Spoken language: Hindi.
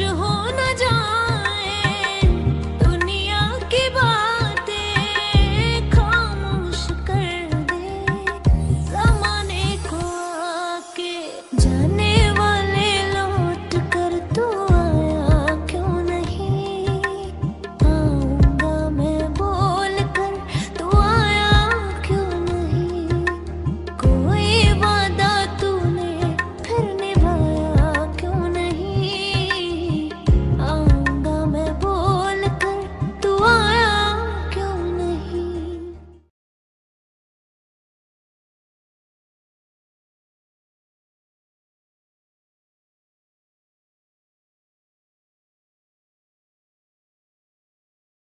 कुछ हो न जा